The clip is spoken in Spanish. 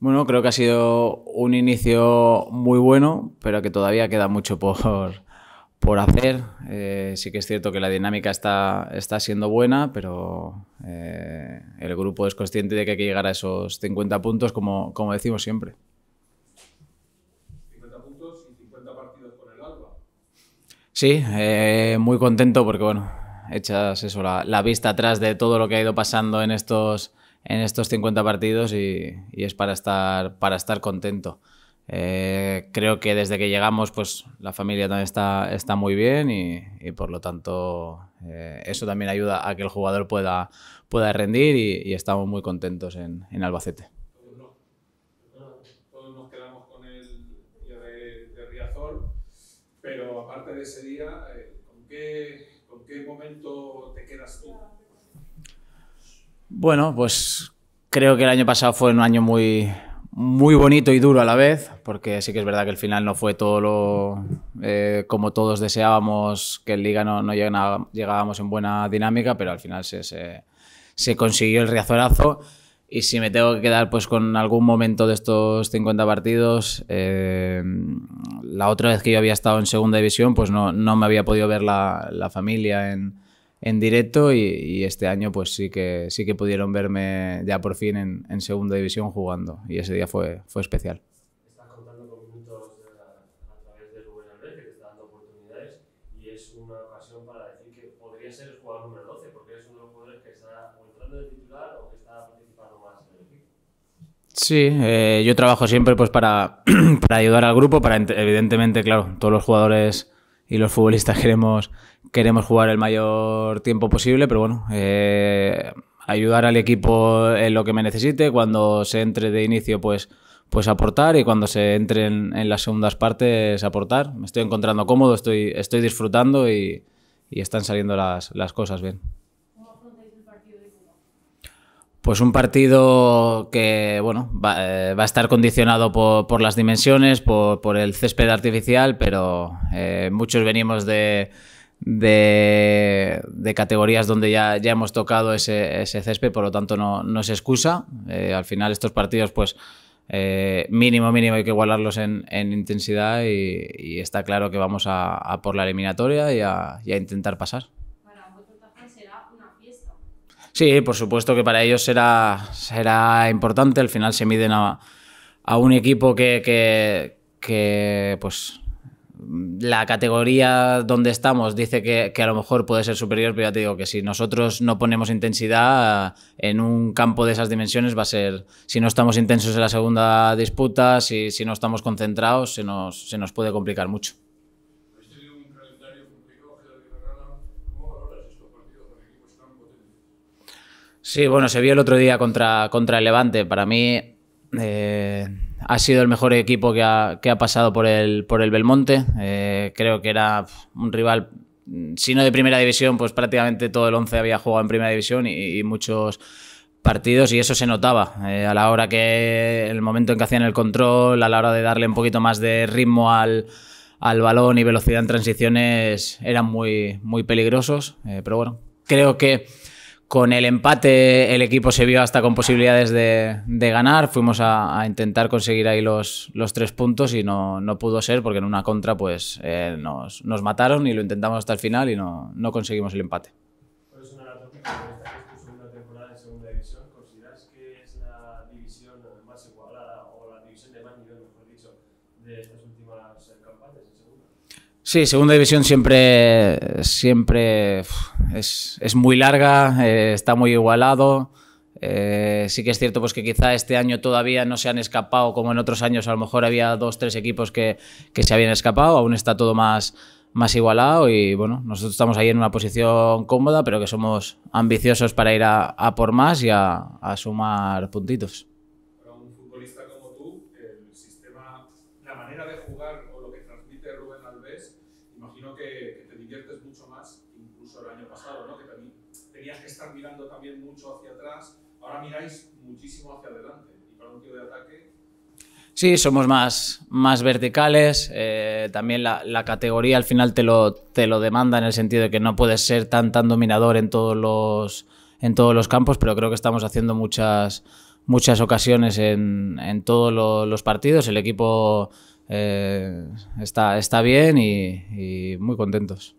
Bueno, creo que ha sido un inicio muy bueno, pero que todavía queda mucho por, por hacer. Eh, sí que es cierto que la dinámica está, está siendo buena, pero eh, el grupo es consciente de que hay que llegar a esos 50 puntos, como, como decimos siempre. 50 puntos y 50 partidos con el Alba. Sí, eh, muy contento porque, bueno, echas eso, la, la vista atrás de todo lo que ha ido pasando en estos en estos 50 partidos y, es para estar, para estar contento. Eh, creo que desde que llegamos, pues la familia también está, está muy bien y, por lo tanto eh, eso también ayuda a que el jugador pueda, pueda rendir y, estamos muy contentos en, Albacete. Todos nos quedamos con el día Riazor, pero aparte de ese día, eh, ¿con, qué, ¿con qué momento te quedas tú? Bueno, pues creo que el año pasado fue un año muy, muy bonito y duro a la vez, porque sí que es verdad que el final no fue todo lo eh, como todos deseábamos, que en Liga no, llegábamos en buena dinámica, pero al final se, consiguió el riazorazo. Y si me tengo que quedar pues con algún momento de estos 50 partidos, eh, la otra vez que yo había estado en segunda división, pues no, no me había podido ver la familia en, en directo y, este año pues sí que sí que pudieron verme ya por fin en, en segunda división jugando y ese día fue, fue especial. Estás contando con minutos a, través de Rubén Alves que te está dando oportunidades y es una ocasión para decir que podría ser el jugador número 12 porque es uno de los jugadores que está o entrando de titular o que está participando más en el equipo. Sí, eh, yo trabajo siempre pues para, para ayudar al grupo, para evidentemente, claro, todos los jugadores y los futbolistas queremos, queremos jugar el mayor tiempo posible, pero bueno, eh, ayudar al equipo en lo que me necesite, cuando se entre de inicio pues, pues aportar y cuando se entre en, las segundas partes aportar. Me estoy encontrando cómodo, estoy, estoy disfrutando y, y están saliendo las, las cosas bien. Pues un partido que bueno va, eh, a estar condicionado por, por las dimensiones, por, por, el césped artificial, pero eh, muchos venimos de, de, categorías donde ya, ya hemos tocado ese, ese, césped, por lo tanto no, no se excusa. Eh, al final estos partidos, pues eh, mínimo, mínimo hay que igualarlos en, en intensidad y, está claro que vamos a, por la eliminatoria y a intentar pasar. Sí, por supuesto que para ellos será, será importante. Al final se miden a, a un equipo que, que, que, pues, la categoría donde estamos dice que, que, a lo mejor puede ser superior, pero ya te digo que si nosotros no ponemos intensidad en un campo de esas dimensiones va a ser, si no estamos intensos en la segunda disputa, si, si no estamos concentrados, se nos, se nos puede complicar mucho. Sí, bueno, se vio el otro día contra, contra el Levante. Para mí eh, ha sido el mejor equipo que ha, que ha pasado por el, por el Belmonte. Eh, creo que era un rival, si no de primera división, pues prácticamente todo el 11 había jugado en primera división y, muchos partidos y eso se notaba eh, a la hora que el momento en que hacían el control, a la hora de darle un poquito más de ritmo al, al balón y velocidad en transiciones eran muy, muy peligrosos. Pero bueno, creo que con el empate el equipo se vio hasta con posibilidades de, ganar. Fuimos a, intentar conseguir ahí los, tres puntos y no, pudo ser porque en una contra pues eh, nos, mataron y lo intentamos hasta el final y no, conseguimos el empate. ¿Cuál es una esta tu segunda temporada en segunda división? ¿Consideras que es la división más igualada o la división de estas últimas campañas en segunda? Sí, segunda división siempre, siempre es, es muy larga, eh, está muy igualado. Eh, sí que es cierto pues que quizá este año todavía no se han escapado como en otros años, a lo mejor había dos, tres equipos que, que se habían escapado, aún está todo más, más igualado y bueno, nosotros estamos ahí en una posición cómoda, pero que somos ambiciosos para ir a, a por más y a, a sumar puntitos. Ahora miráis muchísimo hacia adelante y para un tiro de ataque. Sí, somos más, más verticales. Eh, también la, la, categoría al final te lo, te lo demanda en el sentido de que no puedes ser tan, tan dominador en todos los, en todos los campos, pero creo que estamos haciendo muchas, muchas ocasiones en, en todos lo- los partidos. El equipo eh, está, está bien y- y muy contentos.